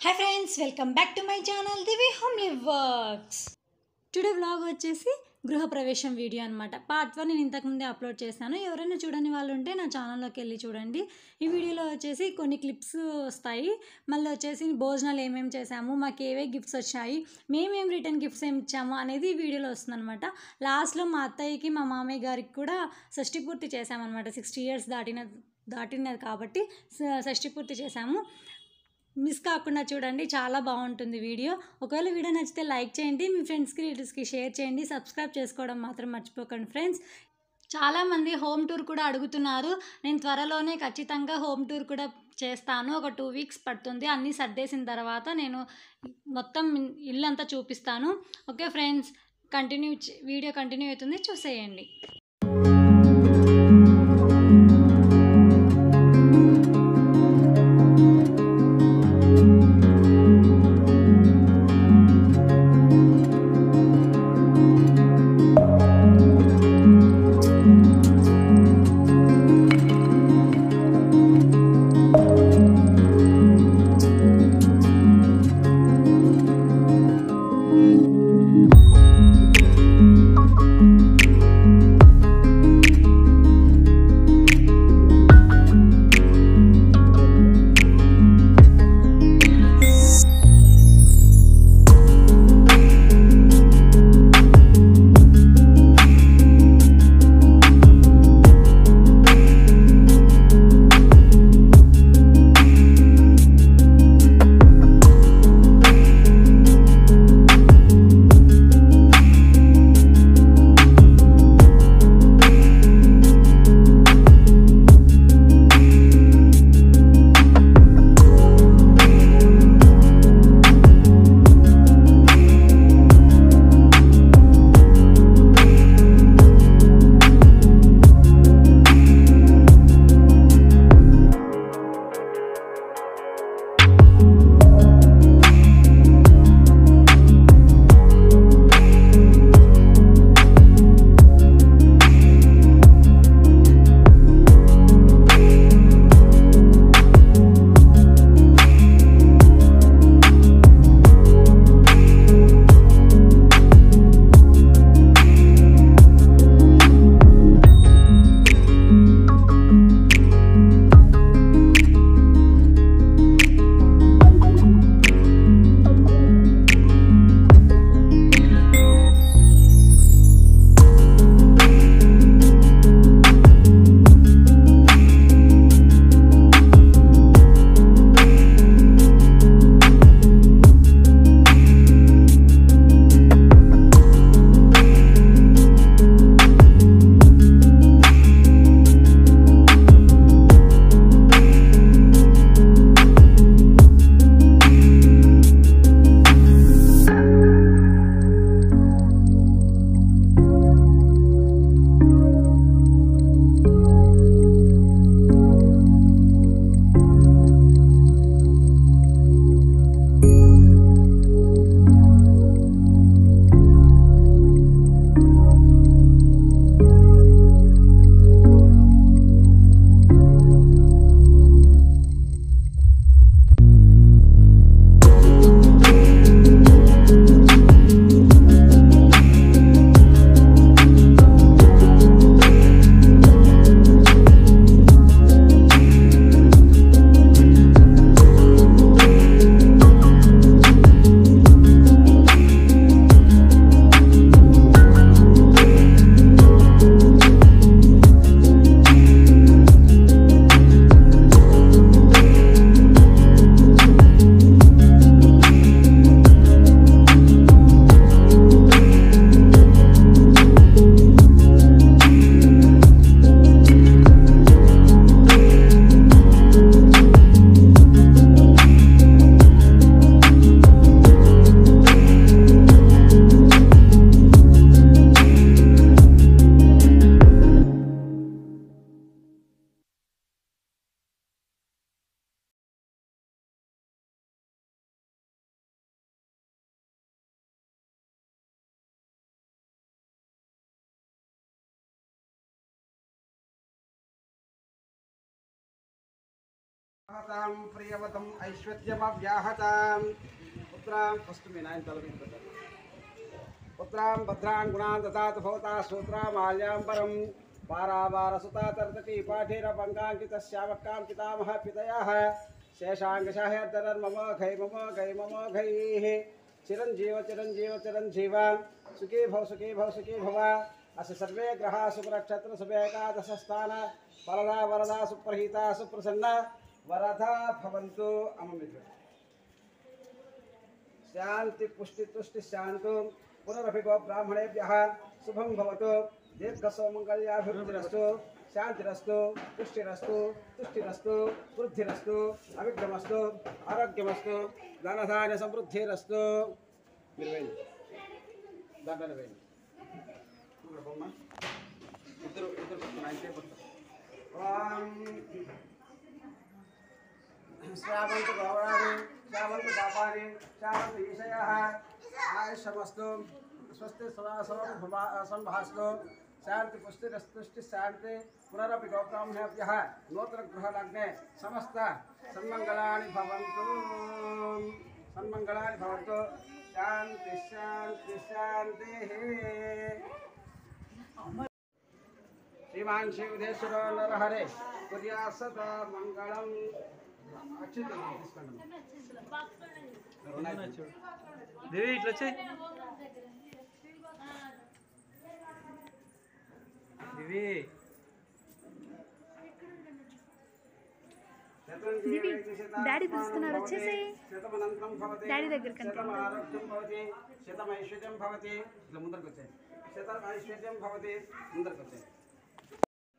Hi friends welcome back to my channel Divi homely works today vlog వచ్చేసి గృహప్రవేశం video అనమాట part one నేను ఇంతకుముందే అప్లోడ్ చేశాను. ఎవరైనా చూడని వాళ్ళు ఉంటే నా ఛానల్లోకి వెళ్ళి చూడండి. ఈ వీడియోలో వచ్చేసి కొన్ని క్లిప్స్ వస్తాయి. మళ్ళీ వచ్చేసి భోజనాలు ఏమేమి చేసాము మాకు ఏవే గిఫ్ట్స్ వచ్చాయి మేమేం రిటర్న్ గిఫ్ట్స్ ఏమి ఇచ్చాము అనేది ఈ వీడియోలో వస్తుందన్నమాట. లాస్ట్లో మా అత్తయ్యకి మా మామయ్య గారికి కూడా షష్టి పూర్తి చేశామన్నమాట. సిక్స్టీ ఇయర్స్ దాటిన దాటినది కాబట్టి షష్టి పూర్తి చేసాము మిస్ కాకుండా చూడండి. చాలా బాగుంటుంది వీడియో. ఒకవేళ వీడియో నచ్చితే లైక్ చేయండి. మీ ఫ్రెండ్స్కి రిలేటివ్స్కి షేర్ చేయండి. సబ్స్క్రైబ్ చేసుకోవడం మాత్రం మర్చిపోకండి ఫ్రెండ్స్. చాలామంది హోమ్ టూర్ కూడా అడుగుతున్నారు. నేను త్వరలోనే ఖచ్చితంగా హోమ్ టూర్ కూడా చేస్తాను. ఒక టూ వీక్స్ పడుతుంది. అన్నీ సర్దేసిన తర్వాత నేను మొత్తం ఇల్లు అంతా చూపిస్తాను. Okay friends. Continue video continue అవుతుంది. చూసేయండి. प्रियवतां पुत्रां फस्ट् मीनायन् तलविन्दत भवता पारावारसुता पितयः। घै मम घै मम घैः। चिरञ्जीव चिरञ्जीव चिरञ्जीव। सुखी भव सुखी भव सुखी भव। अस सर्वे ग्रहा वरदा वरदा, सुप्रहीता, सुप्रसन्न। వరదా భవంతు అమమిత్ర శాంతి పుష్టి తుష్టి శాంతు పునరభిగో బ్రాహ్మణేభ్య శుభం భవతు దీర్ఘసౌమంగళ్యాభివృద్ధిరస్తు శాంతిరస్తు పుష్టిరస్తు తుష్టిరస్తు వృద్ధిరస్తు అవిఘ్నమస్తు ఆరోగ్యమస్తు ధనధాన్య సమృద్ధిరస్తు మీరు వేయండి దాంట్లోనే వేయండి ఇక్కడ బొమ్మ ఇద్దరు ఇద్దరు పట్టుకున్నా ఇంకే పట్టుకో ఓం श्रावंत गौराणी श्रावंत पापाणी श्रावंत विषय आय समस्त स्वस्थ सदा संभाषण शांति पुष्टि रस्तुष्टि शांति पुनरपि गौताम्यभ्यः नूतनगृहलग्ने समस्त सन्मङ्गलानि भवन्तु सन्मङ्गलानि भवन्तु शान्ति शान्ति शान्तिः नरहरे कुर्यासत मंगलम దేవి ఇట్లా వచ్చాయి. దేవి. డాడీ పిలుస్తున్నారు, వచ్చేసేయ్. డాడీ దగ్గరికి అంతే. శతం ఆరోగ్యం భవతి. శతం ఐశ్వర్యం భవతి. ఇట్లా ముందరకు వచ్చాయి శతం ఐశ్వర్యం భవతి. ముందరకు వచ్చాయి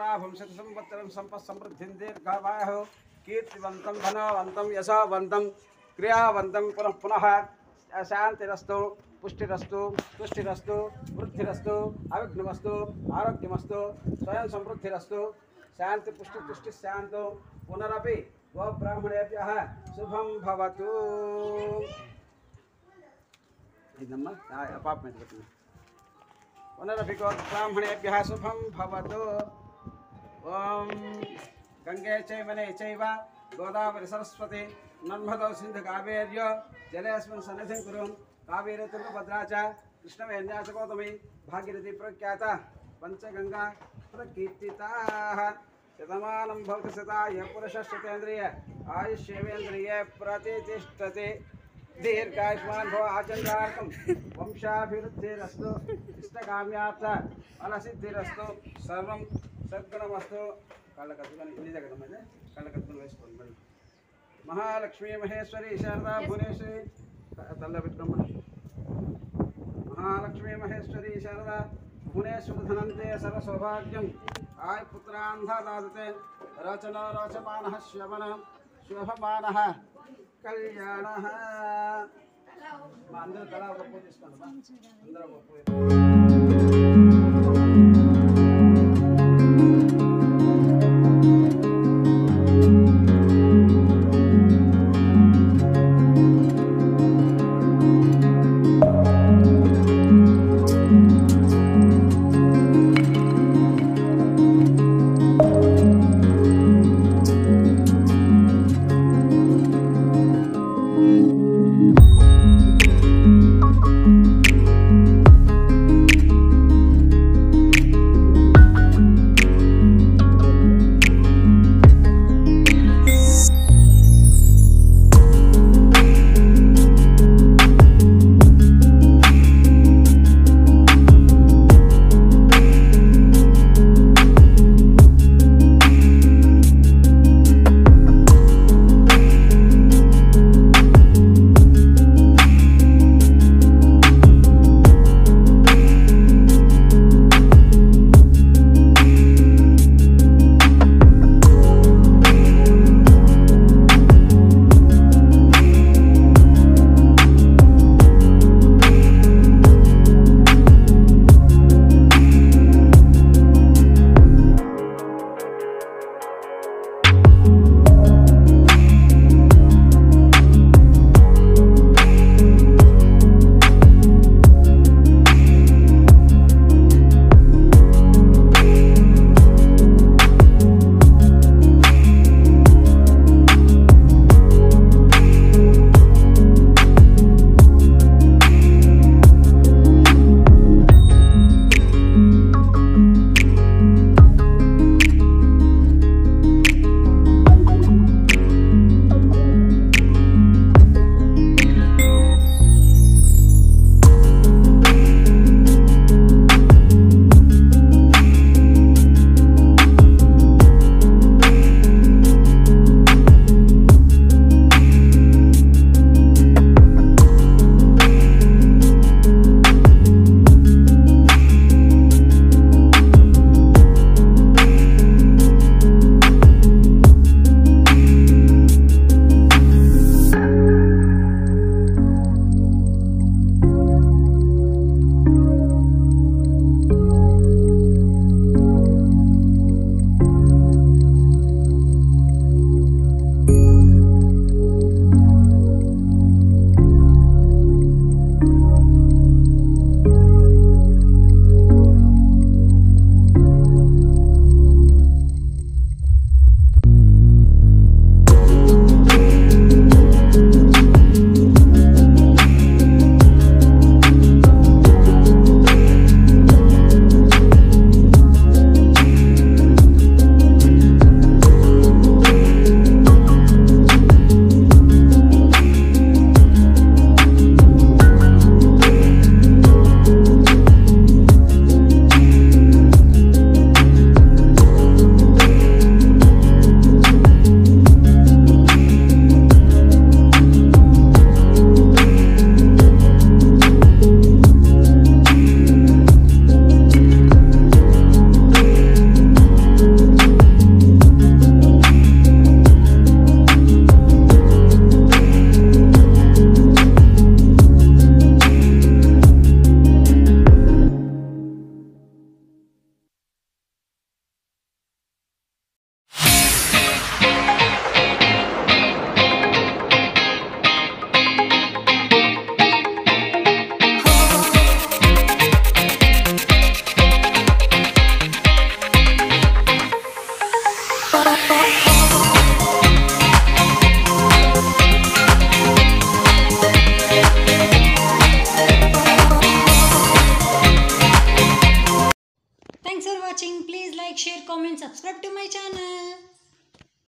लाभम पुष्टिस्तु तुष्टिस्तु वृद्धिस्तु अविघ्नमस्तु, आरोग्यमस्तु, स्वयं समृद्धिस्तु शांति पुष्टि तुष्टि शांत पुनरपि गोब्राह्मणेभ्यः शुभम भवतु। ಇದಮ್ಮ ಅಪಾರ್ಟ್ಮೆಂಟ್ ओम गंगे चैवने चैव गोदावरी सरस्वती नन्मदौ सिन्धुकावेर्य जलेऽस्मिन् सन्निधिं कुरुन् कावेरी तुङ्गभद्रा च कृष्णवेन्यासगौतमी भागीरथी प्रख्याता पञ्चगङ्गा प्रकीर्तिताः। शतमानं भवति सदाय पुरुषशतेन्द्रिय आयुष्यवेन्द्रिये प्रतितिष्ठति दीर्घायुष्मान् भव आचन्द्रार्थं वंशाभिवृद्धिरस्तु, इष्टकाम्यार्थ फलसिद्धिरस्तु, सर्वं వంశాభివృద్ధిరస్తు ఇష్టకామ్యార్థ ఫలసిద్ధిరస్తు సర్వం సద్గుణమస్తు కళ్ళ కత్తుకొని ఇల్లి దగ్గర మీద కళ్ళ కత్తుకొని వేసుకోండి మరి మహాలక్ష్మీ మహేశ్వరి శారదా భువనేశ్వరి తల్ల పెట్టుకోమ్మ మహాలక్ష్మీ మహేశ్వరి శారదా భువనేశ్వరి ధనంతే సర్వ సౌభాగ్యం ఆయ పుత్రాంధాదాతే రచన రోచమాన శ్రవణ శోభమాన కళ్యాణ మా అందరూ తలా ఒక పూజ తీసుకోండి మా. అందరూ ఒక